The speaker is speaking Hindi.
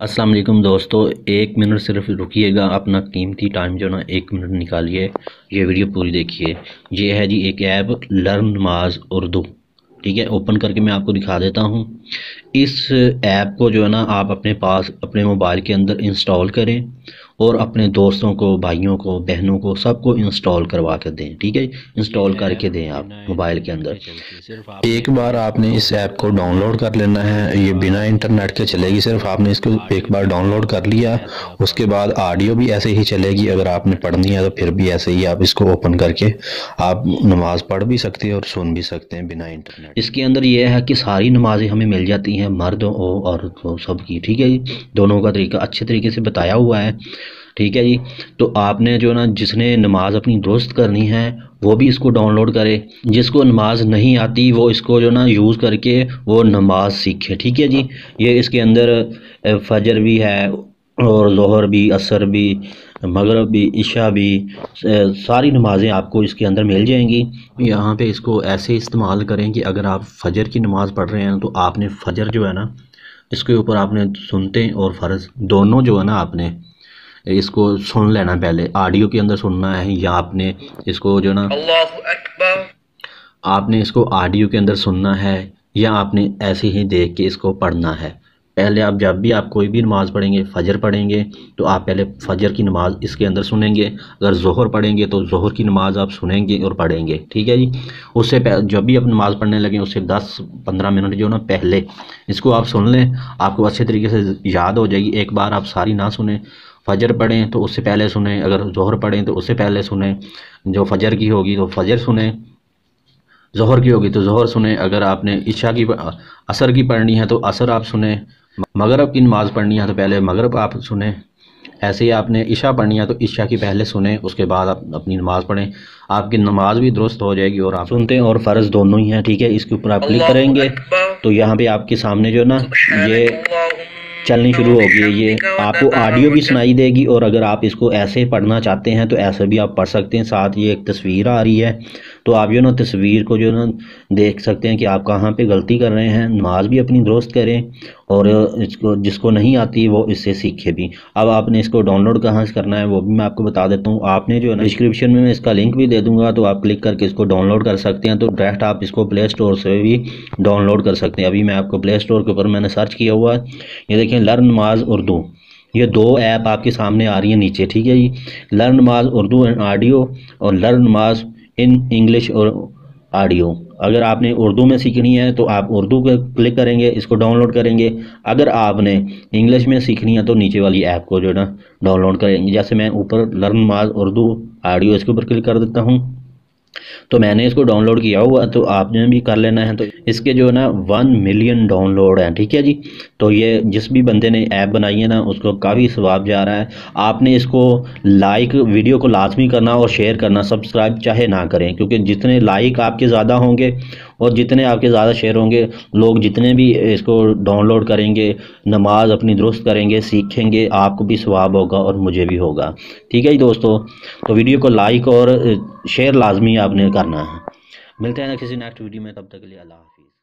अस्सलाम वालेकुम दोस्तों, एक मिनट सिर्फ़ रुकिएगा, अपना कीमती टाइम जो ना, एक मिनट निकालिए, ये वीडियो पूरी देखिए। ये है जी एक ऐप, लर्न नमाज़ उर्दू। ठीक है ओपन करके मैं आपको दिखा देता हूँ। इस ऐप को जो है ना, आप अपने पास, अपने मोबाइल के अंदर इंस्टॉल करें। और अपने दोस्तों को भाइयों को बहनों को सबको इंस्टॉल करवा कर दें ठीक है? इंस्टॉल करके दें आप मोबाइल के अंदर। एक बार आपने इस ऐप को डाउनलोड कर लेना है ये बिना इंटरनेट के चलेगी सिर्फ़ आपने इसको एक बार डाउनलोड कर लिया उसके बाद ऑडियो भी ऐसे ही चलेगी अगर आपने पढ़नी है तो फिर भी ऐसे ही आप इसको ओपन करके आप नमाज़ पढ़ भी सकते हैं और सुन भी सकते हैं बिना इंटरनेट इसके अंदर यह है कि सारी नमाजें हमें मिल जाती हैं मर्द हो और सबकी ठीक है? जी दोनों का तरीका अच्छे तरीके से बताया हुआ है। ठीक है जी? तो आपने जो ना जिसने नमाज़ अपनी दुरुस्त करनी है, वो भी इसको डाउनलोड करे। जिसको नमाज़ नहीं आती, वो इसको जो ना यूज़ करके वो नमाज़ सीखे, ठीक है जी? ये इसके अंदर फजर भी है और जहर भी, असर भी, मगरब भी, इशा भी सारी नमाज़ें आपको इसके अंदर मिल जाएँगी। यहाँ पे इसको ऐसे इस्तेमाल करें कि अगर आप फजर की नमाज़ पढ़ रहे हैं तो आपने फजर जो है ना, इसके ऊपर आपने सुनते और फ़र्ज़ दोनों जो है ना आपने इसको सुन लेना पहले। ऑडियो के अंदर सुनना है या आपने इसको जो ना आपने इसको ऑडियो के अंदर सुनना है या आपने ऐसे ही देख के इसको पढ़ना है। पहले आप जब भी आप कोई भी नमाज़ पढ़ेंगे फ़जर पढ़ेंगे तो आप पहले फ़जर की नमाज़ इसके अंदर सुनेंगे। अगर जहर पढ़ेंगे तो जहर की नमाज़ आप सुनेंगे और पढ़ेंगे। ठीक है जी? उससे जब भी आप नमाज़ पढ़ने लगें उससे दस पंद्रह मिनट जो ना पहले इसको आप सुन लें। आपको अच्छे तरीके से याद हो जाएगी। एक बार आप सारी ना सुने। फ़जर पढ़ें तो उससे पहले सुने अगर जहर पढ़ें तो उससे पहले सुने। जो फ़जर की होगी तो फ़जर सुने जहर की होगी तो जहर सुने। अगर आपने इशा की असर की पढ़नी है तो असर आप सुने। मगरब की नमाज़ पढ़नी है तो पहले मगरब आप सुने। ऐसे ही आपने इशा पढ़नी है तो इशा की पहले सुने उसके बाद आप अपनी नमाज़ पढ़ें। आपकी नमाज़ भी दुरुस्त हो जाएगी और आप सुनते हैं और फ़र्ज़ दोनों ही हैं ठीक है? इसके ऊपर आप क्लिक करेंगे तो यहाँ पे आपके सामने जो ना ये चलनी शुरू होगी। ये आपको ऑडियो भी सुनाई देगी और अगर आप इसको ऐसे पढ़ना चाहते हैं तो ऐसे भी आप पढ़ सकते हैं। साथ ये एक तस्वीर आ रही है तो आप जो ना तस्वीर को जो ना देख सकते हैं कि आप कहाँ पे गलती कर रहे हैं नमाज़ भी अपनी दुरुस्त करें और इसको जिसको नहीं आती वो इससे सीखे भी। अब आपने इसको डाउनलोड कहाँ से करना है वो भी मैं आपको बता देता हूँ। आपने जो है डिस्क्रिप्शन में मैं इसका लिंक भी दे दूँगा तो आप क्लिक करके इसको डाउनलोड कर सकते हैं। तो डायरेक्ट आप इसको प्ले स्टोर से भी डाउनलोड कर सकते हैं। अभी मैं आपको प्ले स्टोर के ऊपर मैंने सर्च किया हुआ है। ये देखें लर्न, माज, उर्दू। ये दो ऐप आपके सामने आ रही हैं नीचे, ठीक है जी? लर्न, माज, उर्दू एंड ऑडियो और लर्न, माज इन इंग्लिश और ऑडियो। अगर आपने उर्दू में सीखनी है तो आप उर्दू पे क्लिक करेंगे, इसको डाउनलोड करेंगे। अगर आपने इंग्लिश में सीखनी है तो नीचे वाली ऐप को जो है ना, डाउनलोड करेंगे। जैसे मैं ऊपर लर्न, माज, उर्दू, ऑडियो इसके ऊपर क्लिक कर देता हूँ। तो मैंने इसको डाउनलोड किया हुआ तो आपने भी कर लेना है तो इसके जो है ना वन मिलियन डाउनलोड हैं, ठीक है जी? तो ये जिस भी बंदे ने ऐप बनाई है ना, उसको काफ़ी स्वाब जा रहा है। आपने इसको लाइक वीडियो को लाजमी करना और शेयर करना सब्सक्राइब चाहे ना करें, क्योंकि जितने लाइक आपके ज़्यादा होंगे और जितने आपके ज़्यादा शेयर होंगे, लोग जितने भी इसको डाउनलोड करेंगे, नमाज़ अपनी दुरुस्त करेंगे, सीखेंगे, आपको भी स्वाब होगा और मुझे भी होगा। ठीक है जी दोस्तों? तो वीडियो को लाइक और शेयर लाजमी आपने करना है। मिलते हैं ना किसी नेक्स्ट वीडियो में, तब तक के लिए अल्लाह हाफिज़।